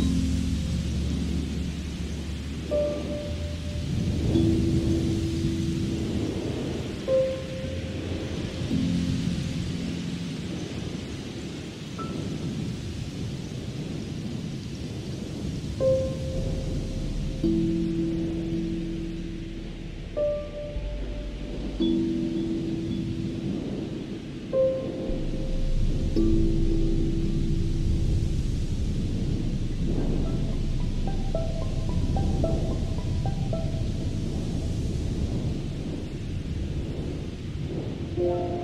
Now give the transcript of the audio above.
Mm-hmm. Yeah.